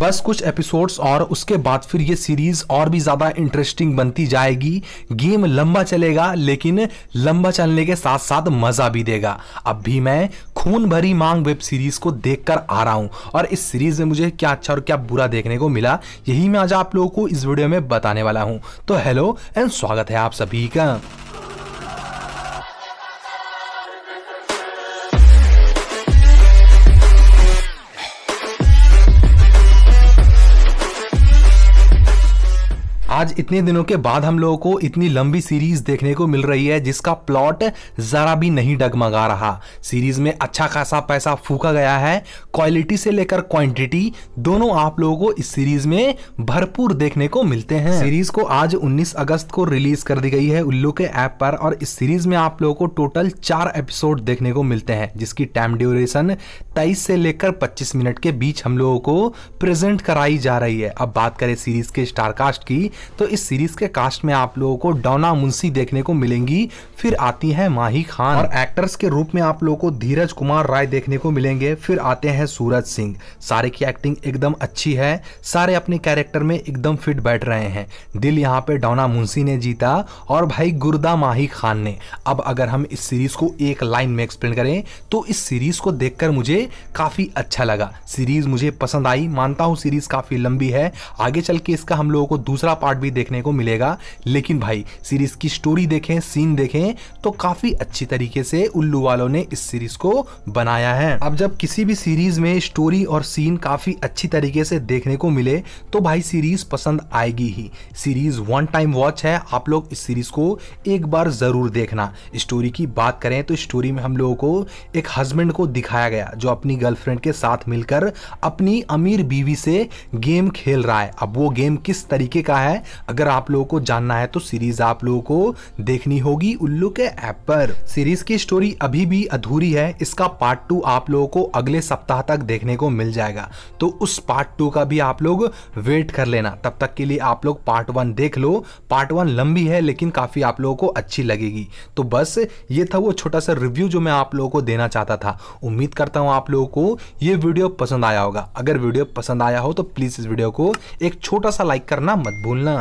बस कुछ एपिसोड्स और उसके बाद फिर ये सीरीज़ और भी ज़्यादा इंटरेस्टिंग बनती जाएगी। गेम लंबा चलेगा, लेकिन लंबा चलने के साथ साथ मज़ा भी देगा। अब भी मैं खून भरी मांग वेब सीरीज़ को देखकर आ रहा हूँ और इस सीरीज़ में मुझे क्या अच्छा और क्या बुरा देखने को मिला, यही मैं आज आप लोगों को इस वीडियो में बताने वाला हूँ। तो हेलो एंड स्वागत है आप सभी का। आज इतने दिनों के बाद हम लोगों को इतनी लंबी सीरीज़ देखने को मिल रही है, जिसका प्लॉट जरा भी नहीं डगमगा रहा। सीरीज़ में अच्छा खासा पैसा फूका गया है। क्वालिटी से लेकर क्वांटिटी दोनों आप लोगों को इस सीरीज़ में भरपूर देखने को मिलते हैं। सीरीज़ को आज 19 अगस्त को रिलीज़ कर दी गई है उल्लू के ऐप पर और इस सीरीज़ में आप लोगों को टोटल चार एपिसोड देखने को मिलते हैं, जिसकी टाइम ड्यूरेशन तेईस से लेकर पच्चीस मिनट के बीच हम लोगों को प्रेजेंट कराई जा रही है। अब बात करें सीरीज़ के स्टार कास्ट की तो इस सीरीज़ के कास्ट में आप लोगों को डोना मुंशी देखने को मिलेंगी, फिर आती है माही खान। और एक्टर्स के रूप में आप लोगों को धीरज कुमार राय देखने को मिलेंगे, फिर आते हैं सूरज सिंह। सारे की एक्टिंग एकदम अच्छी है, सारे अपने कैरेक्टर में एकदम फिट बैठ रहे हैं। दिल यहाँ पे डोना मुंशी ने जीता और भाई गुर्दा माही खान ने। अब अगर हम इस सीरीज़ को एक लाइन में एक्सप्लेन करें तो इस सीरीज़ को देखकर मुझे काफ़ी अच्छा लगा। सीरीज़ मुझे पसंद आई, मानता हूँ सीरीज़ काफ़ी लंबी है। आगे चल के इसका हम लोगों को दूसरा पार्ट भी देखने को मिलेगा। लेकिन भाई, सीरीज़ की स्टोरी देखें सीन देखें तो काफ़ी अच्छी तरीके से उल्लू वालों ने इस सीरीज़ को बनाया है। अब जब किसी भी सीरीज़ में स्टोरी और सीन काफ़ी अच्छी तरीके से देखने को मिले तो भाई सीरीज़ पसंद आएगी ही। सीरीज़ वन टाइम वॉच है, आप लोग इस सीरीज़ को एक बार ज़रूर देखना। स्टोरी की बात करें तो स्टोरी में हम लोगों को एक हस्बैंड को दिखाया गया अपनी गर्लफ्रेंड के साथ मिलकर अपनी अमीर बीवी से गेम खेल रहा है। अब वो गेम किस तरीके का है, अगर आप लोगों को जानना है तो सीरीज़ आप लोगों को देखनी होगी उल्लू के ऐप पर। सीरीज़ की स्टोरी अभी भी अधूरी है, इसका पार्ट टू आप लोगों को अगले सप्ताह तक देखने को मिल जाएगा। तो उस पार्ट टू का भी आप लोग वेट कर लेना। तब तक के लिए आप लोग पार्ट वन देख लो। पार्ट वन लंबी है, लेकिन काफ़ी आप लोगों को अच्छी लगेगी। तो बस, ये था वो छोटा सा रिव्यू जो मैं आप लोगों को देना चाहता था। उम्मीद करता हूँ आप लोगों को ये वीडियो पसंद आया होगा। अगर वीडियो पसंद आया हो तो प्लीज़ इस वीडियो को एक छोटा सा लाइक करना मत भूलना।